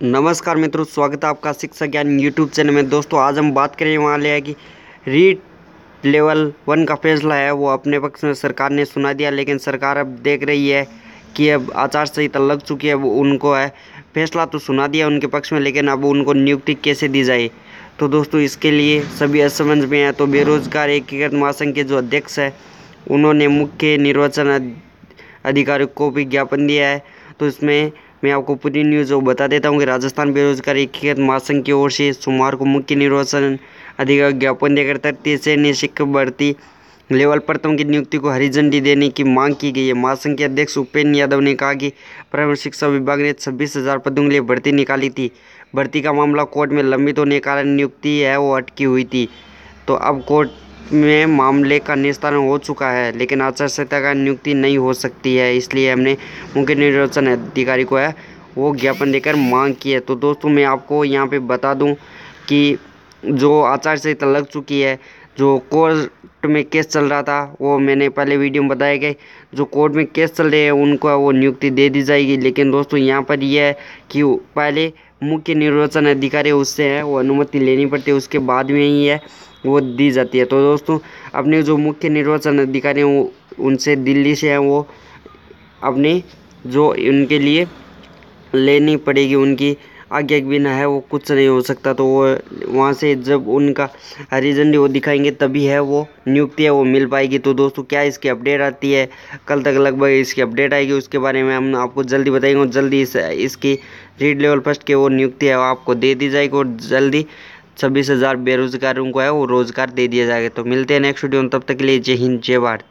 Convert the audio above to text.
नमस्कार मित्रों, स्वागत है आपका शिक्षा ज्ञान यूट्यूब चैनल में। दोस्तों, आज हम बात करें वाले हैं कि रीट लेवल वन का फैसला है, वो अपने पक्ष में सरकार ने सुना दिया, लेकिन सरकार अब देख रही है कि अब आचार संहिता लग चुकी है, वो उनको है, फैसला तो सुना दिया उनके पक्ष में, लेकिन अब उनको नियुक्ति कैसे दी जाए? तो दोस्तों, इसके लिए सभी असमंज में हैं तो बेरोजगार एकीकृत महासंघ के जो अध्यक्ष है, उन्होंने मुख्य निर्वाचन अधिकारी को भी ज्ञापन दिया है। तो इसमें मैं आपको पूरी न्यूज़ बता देता हूँ कि राजस्थान बेरोजगार एकीकृत महासंघ की ओर से सोमवार को मुख्य निर्वाचन अधिकारी ज्ञापन देकर तृतीय से निशिक भर्ती लेवल प्रथम की नियुक्ति को हरी झंडी देने की मांग की गई है। महासंघ के अध्यक्ष उपेन्द्र यादव ने कहा कि प्राथमिक शिक्षा विभाग ने छब्बीस हज़ार पदों के लिए भर्ती निकाली थी। भर्ती का मामला कोर्ट में लंबित होने के कारण नियुक्ति है वो अटकी हुई थी। तो अब कोर्ट में मामले का निस्तारण हो चुका है, लेकिन आचार संहिता का नियुक्ति नहीं हो सकती है, इसलिए हमने मुख्य निर्वाचन अधिकारी को है, वो ज्ञापन देकर मांग की है। तो दोस्तों, मैं आपको यहाँ पे बता दूँ कि जो आचार संहिता लग चुकी है, जो कोर्ट में केस चल रहा था, वो मैंने पहले वीडियो में बताया गया जो कोर्ट में केस चल रहे हैं, उनको वो नियुक्ति दे दी जाएगी। लेकिन दोस्तों, यहाँ पर यह है कि पहले मुख्य निर्वाचन अधिकारी उससे है, वो अनुमति लेनी पड़ती है, उसके बाद में ही है, वो दी जाती है। तो दोस्तों, अपने जो मुख्य निर्वाचन अधिकारी हैं, वो उनसे दिल्ली से हैं, वो अपने जो उनके लिए लेनी पड़ेगी, उनकी आज्ञा के बिना है वो कुछ नहीं हो सकता। तो वो वहाँ से जब उनका रीजन वो दिखाएँगे तभी है वो नियुक्ति है वो मिल पाएगी। तो दोस्तों क्या इसकी अपडेट आती है? कल तक लगभग इसकी अपडेट आएगी। उसके बारे में हम आपको जल्दी बताएँगे और जल्दी इस, इसकी रीड लेवल फ़र्स्ट के वो नियुक्ति है वो आपको दे दी जाएगी और जल्दी छब्बीस हज़ार बेरोजगारों को है वो रोज़गार दे दिया जाएगा। तो मिलते हैं नेक्स्ट वीडियो में। तब तक के लिए जय हिंद जय भारत।